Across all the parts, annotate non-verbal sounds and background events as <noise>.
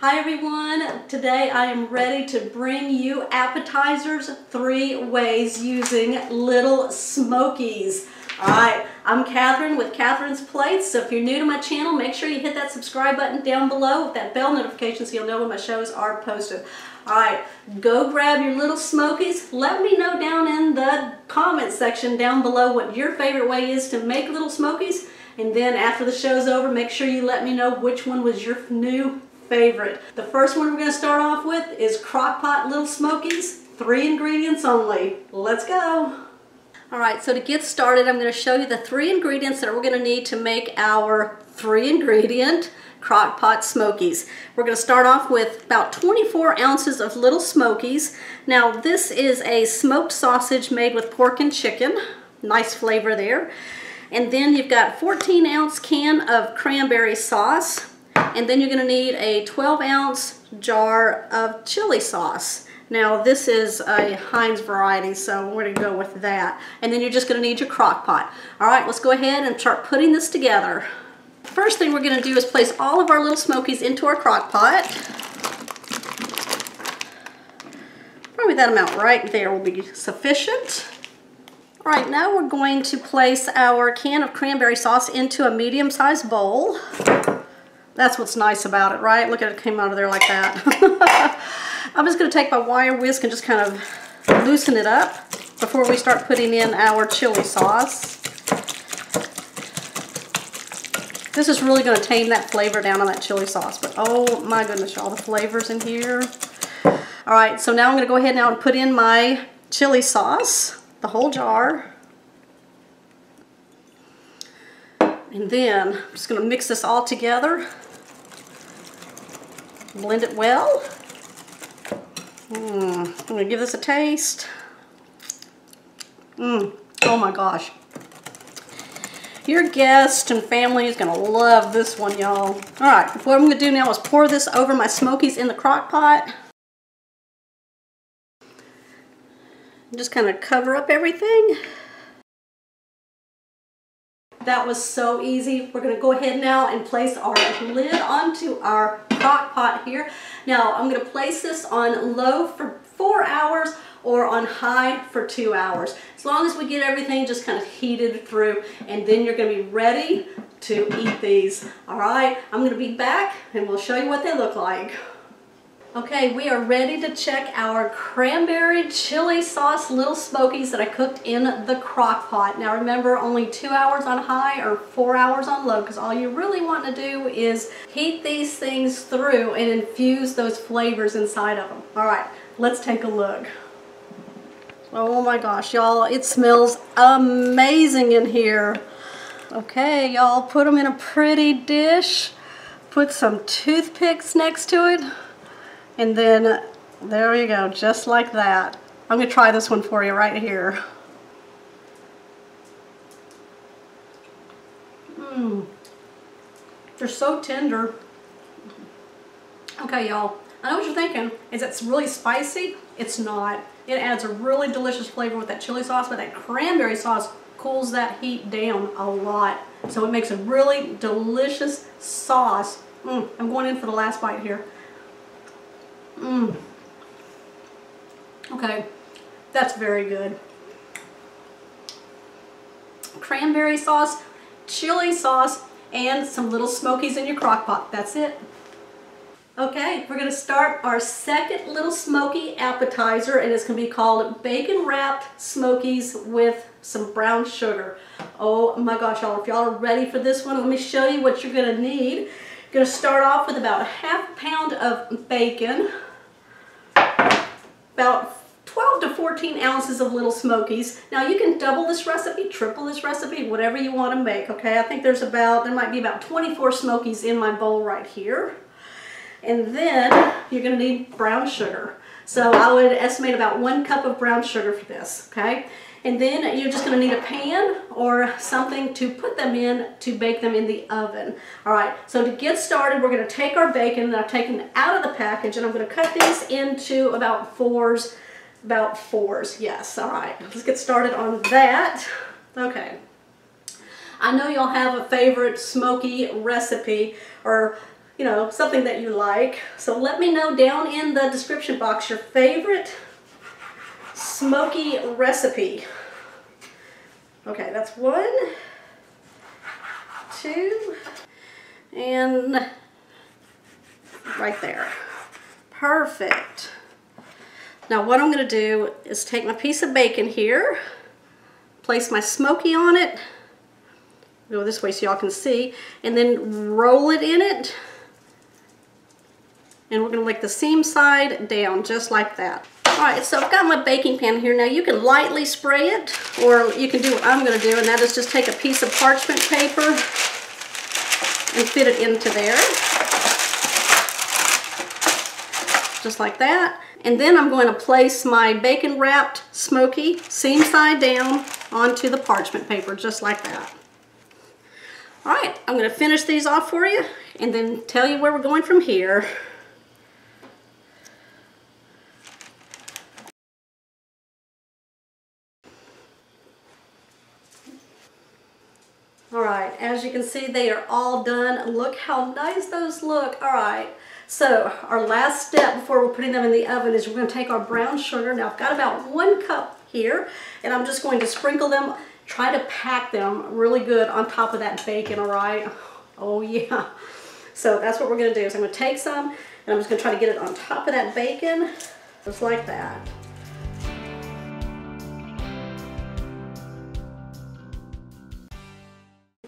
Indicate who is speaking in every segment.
Speaker 1: Hi everyone, today I am ready to bring you appetizers three ways using Little Smokies. Alright, I'm Catherine with Catherine's Plates, so if you're new to my channel, make sure you hit that subscribe button down below with that bell notification so you'll know when my shows are posted. Alright, go grab your Little Smokies. Let me know down in the comment section down below what your favorite way is to make Little Smokies. And then after the show's over, make sure you let me know which one was your new favorite. The first one we're going to start off with is Crock-Pot Little Smokies. Three ingredients only. Let's go. Alright, so to get started, I'm going to show you the three ingredients that we're going to need to make our three ingredient crock pot smokies. We're going to start off with about 24 ounces of little smokies. Now this is a smoked sausage made with pork and chicken. Nice flavor there. And then you've got 14 ounce can of cranberry sauce. And then you're going to need a 12 ounce jar of chili sauce. Now this is a Heinz variety, so we're going to go with that. And then you're just going to need your crock pot. All right, let's go ahead and start putting this together. First thing we're going to do is place all of our little smokies into our crock pot. Probably that amount right there will be sufficient. All right, now we're going to place our can of cranberry sauce into a medium-sized bowl. That's what's nice about it, right? Look at it came out of there like that. <laughs> I'm just going to take my wire whisk and just kind of loosen it up before we start putting in our chili sauce. This is really going to tame that flavor down on that chili sauce. But oh my goodness, all the flavors in here. All right, so now I'm going to go ahead now and put in my chili sauce, the whole jar. And then I'm just going to mix this all together. Blend it well. Mm, I'm to give this a taste. Mmm. Oh my gosh. Your guest and family is to love this one, y'all. All right, what I'm to do now is pour this over my smokies in the crock pot. Just kind of cover up everything. That was so easy. We're to go ahead now and place our lid onto our crock pot here. Now I'm going to place this on low for four hours or on high for two hours. As long as we get everything just kind of heated through and then you're going to be ready to eat these. All right, I'm going to be back and we'll show you what they look like. Okay, we are ready to check our cranberry chili sauce little smokies that I cooked in the crock pot. Now remember, only two hours on high or four hours on low because all you really want to do is heat these things through and infuse those flavors inside of them. All right, let's take a look. Oh my gosh, y'all, it smells amazing in here. Okay, y'all, put them in a pretty dish. Put some toothpicks next to it. And then there you go, just like that. I'm going to try this one for you right here. Mmm. They're so tender. Okay, y'all. I know what you're thinking. Is it's really spicy? It's not. It adds a really delicious flavor with that chili sauce, but that cranberry sauce cools that heat down a lot. So it makes a really delicious sauce. Mm, I'm going in for the last bite here. Mmm. Okay, that's very good. Cranberry sauce, chili sauce, and some little smokies in your crock pot. That's it. Okay, we're to start our second little smoky appetizer and it's to be called bacon wrapped smokies with some brown sugar. Oh my gosh, y'all, if y'all are ready for this one, let me show you what you're to need. To start off with about a half pound of bacon, about 12 to 14 ounces of Little Smokies. Now you can double this recipe, triple this recipe, whatever you want to make, okay? I think there's about, there might be about 24 Smokies in my bowl right here. And then you're going to need brown sugar. So I would estimate about one cup of brown sugar for this, okay? And then you're just going to need a pan or something to put them in to bake them in the oven. All right, so to get started, we're going to take our bacon that I've taken out of the package and I'm going to cut these into about fours, about fours, yes. All right, let's get started on that. Okay. I know y'all have a favorite smoky recipe or you know, something that you like. So let me know down in the description box your favorite smoky recipe. Okay, that's one, two, and right there. Perfect. Now what I'm going to do is take my piece of bacon here, place my smoky on it, go this way so y'all can see, and then roll it in it. And we're going to lick the seam side down just like that. Alright, so I've got my baking pan here. Now you can lightly spray it, or you can do what I'm going to do, and that is just take a piece of parchment paper and fit it into there. Just like that. And then I'm going to place my bacon wrapped smoky seam side down onto the parchment paper, just like that. All right, I'm gonna finish these off for you and then tell you where we're going from here. All right, as you can see, they are all done. Look how nice those look. All right, so our last step before we're putting them in the oven is we're gonna take our brown sugar. Now I've got about one cup here, and I'm just going to sprinkle them, try to pack them really good on top of that bacon, all right? <sighs> Oh yeah. So that's what we're gonna do, is I'm gonna take some, and I'm just gonna try to get it on top of that bacon, just like that.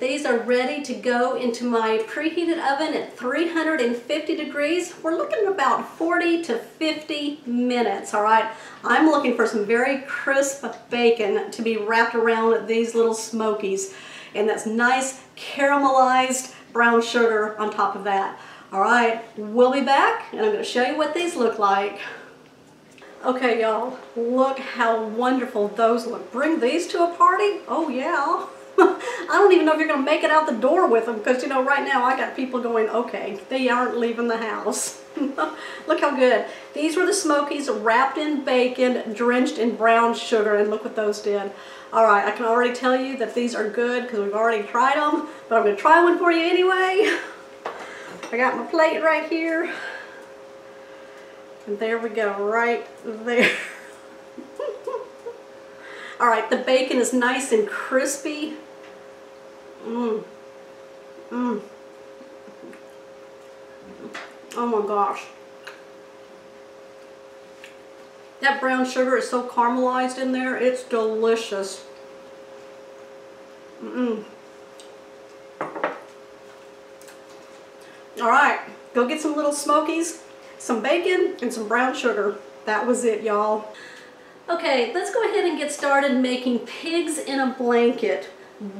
Speaker 1: These are ready to go into my preheated oven at 350 degrees. We're looking at about 40 to 50 minutes, all right? I'm looking for some very crisp bacon to be wrapped around these little smokies. And that's nice caramelized brown sugar on top of that. All right, we'll be back and I'm gonna show you what these look like. Okay, y'all, look how wonderful those look. Bring these to a party? Oh yeah. <laughs> I don't even know if you're going to make it out the door with them because, you know, right now I got people going, okay, they aren't leaving the house. <laughs> look how good. These were the Smokies wrapped in bacon, drenched in brown sugar, and look what those did. All right, I can already tell you that these are good because we've already tried them, but I'm going to try one for you anyway. <laughs> I got my plate right here. And there we go, right there. All right, the bacon is nice and crispy. Mmm. Mmm. Oh my gosh. That brown sugar is so caramelized in there. It's delicious. Mmm. All right, go get some little smokies, some bacon, and some brown sugar. That was it, y'all. Okay, let's go ahead and get started making pigs in a blanket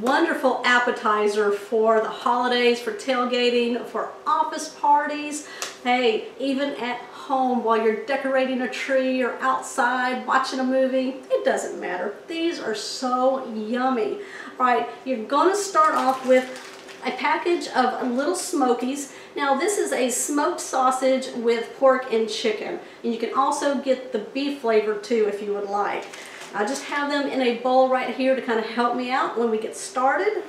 Speaker 1: wonderful appetizer for the holidays, for tailgating, for office parties. Hey, even at home while you're decorating a tree or outside watching a movie, it doesn't matter. These are so yummy. All right, you're gonna start off with a package of Little Smokies. Now this is a smoked sausage with pork and chicken. And you can also get the beef flavor too if you would like. I just have them in a bowl right here to kind of help me out when we get started.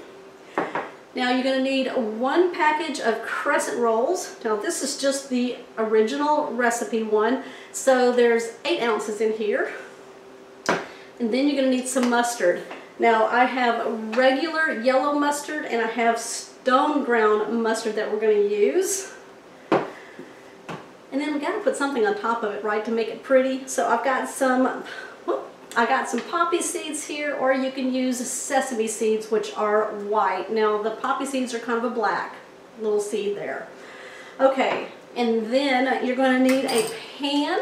Speaker 1: Now you're going to need one package of crescent rolls. Now this is just the original recipe one, so there's eight ounces in here. And then you're going to need some mustard. Now I have regular yellow mustard and I have stone ground mustard that we're going to use. And then we got to put something on top of it, right, to make it pretty. So I've got some I got some poppy seeds here, or you can use sesame seeds, which are white. Now, the poppy seeds are kind of a black little seed there. Okay, and then you're going to need a pan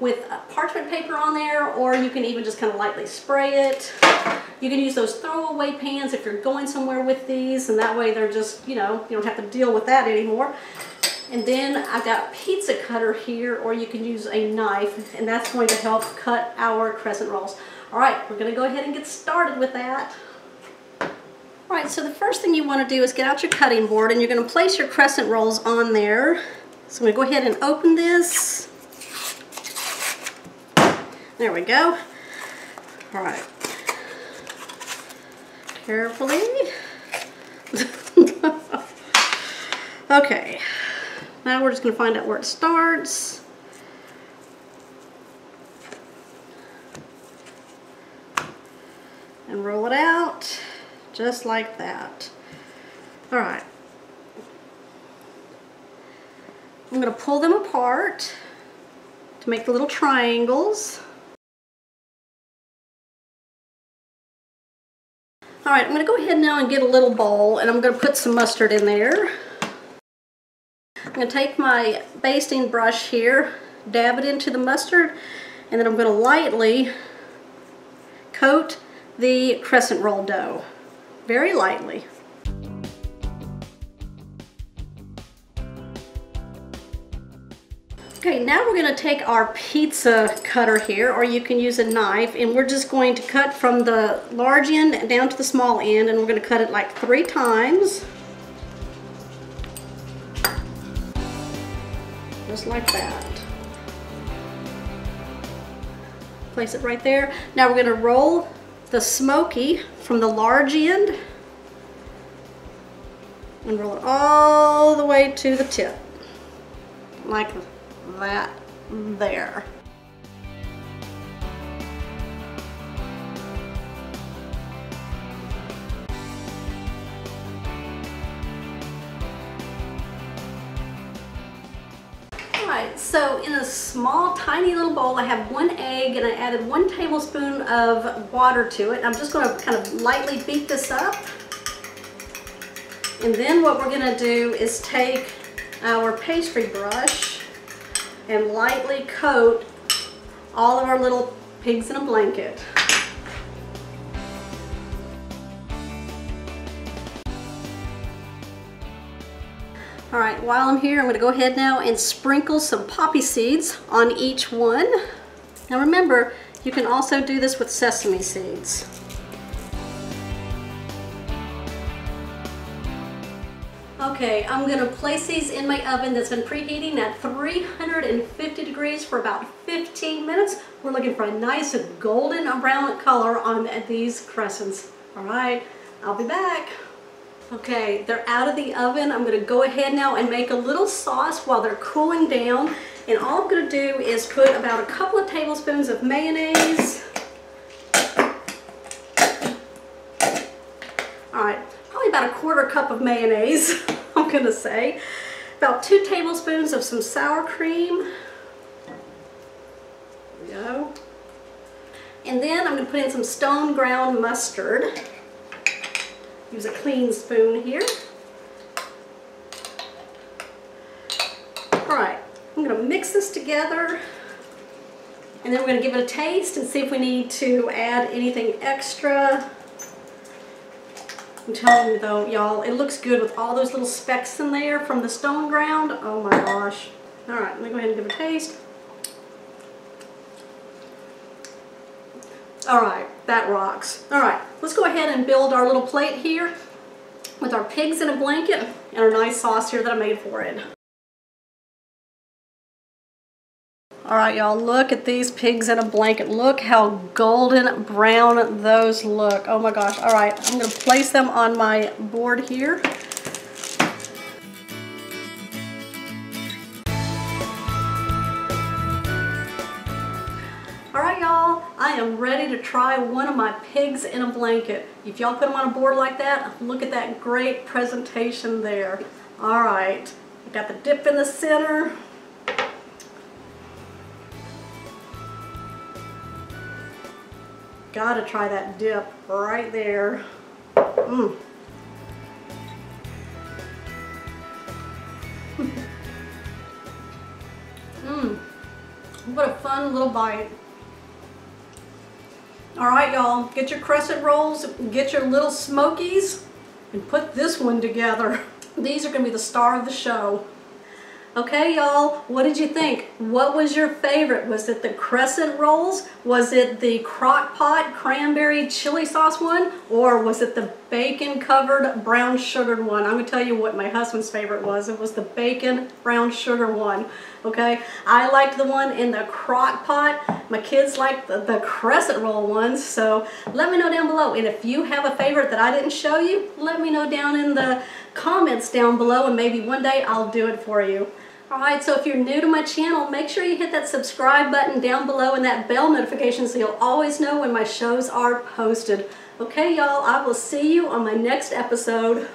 Speaker 1: with parchment paper on there, or you can even just kind of lightly spray it. You can use those throwaway pans if you're going somewhere with these, and that way they're just, you know, you don't have to deal with that anymore. And then I've got a pizza cutter here, or you can use a knife, and that's going to help cut our crescent rolls. All right, we're gonna go ahead and get started with that. All right, so the first thing you wanna do is get out your cutting board, and you're gonna place your crescent rolls on there. So I'm gonna go ahead and open this. There we go. All right. Carefully. <laughs> okay. now we're just going to find out where it starts. And roll it out just like that. All right. I'm going to pull them apart to make the little triangles. All right, I'm going to go ahead now and get a little bowl and I'm going to put some mustard in there. I'm to take my basting brush here, dab it into the mustard, and then I'm going to lightly coat the crescent roll dough, very lightly. Okay, now we're going to take our pizza cutter here, or you can use a knife, and we're just going to cut from the large end down to the small end, and we're going to cut it like three times. Just like that. Place it right there. Now we're going to roll the smoky from the large end and roll it all the way to the tip, like that there. Alright, so in a small tiny little bowl I have one egg and I added one tablespoon of water to it. I'm just going to kind of lightly beat this up. And then what we're going to do is take our pastry brush and lightly coat all of our little pigs in a blanket. All right, while I'm here, I'm gonna go ahead now and sprinkle some poppy seeds on each one. Now remember, you can also do this with sesame seeds. Okay, I'm gonna place these in my oven that's been preheating at 350 degrees for about 15 minutes. We're looking for a nice golden brown color on these crescents. All right, I'll be back. Okay, they're out of the oven. I'm gonna go ahead now and make a little sauce while they're cooling down. And all I'm gonna do is put about a couple of tablespoons of mayonnaise. All right, probably about a quarter cup of mayonnaise. <laughs> Gonna say. About two tablespoons of some sour cream. There we go. And then I'm gonna put in some stone ground mustard. Use a clean spoon here. All right, I'm gonna mix this together and then we're gonna give it a taste and see if we need to add anything extra. I'm telling you though, y'all, it looks good with all those little specks in there from the stone ground. Oh my gosh. All right, let me go ahead and give it a taste. All right, that rocks. All right, let's go ahead and build our little plate here with our pigs in a blanket and our nice sauce here that I made for it. All right, y'all, look at these pigs in a blanket. Look how golden brown those look. Oh my gosh. All right, I'm gonna place them on my board here. All right, y'all, I am ready to try one of my pigs in a blanket. If y'all put them on a board like that, look at that great presentation there. All right, got the dip in the center. Gotta try that dip right there. Mmm. Mmm. <laughs> What a fun little bite. All right, y'all, get your crescent rolls, get your little smokies, and put this one together. <laughs> These are gonna be the star of the show. Okay, y'all, what did you think? What was your favorite? Was it the crescent rolls? Was it the crock pot cranberry chili sauce one? Or was it the bacon covered brown sugared one? I'm gonna tell you what my husband's favorite was. It was the bacon brown sugar one. Okay, I liked the one in the crock pot. My kids liked the, the crescent roll ones. So let me know down below. And if you have a favorite that I didn't show you, let me know down in the comments down below and maybe one day I'll do it for you. Alright, so if you're new to my channel, make sure you hit that subscribe button down below and that bell notification so you'll always know when my shows are posted. Okay, y'all, I will see you on my next episode.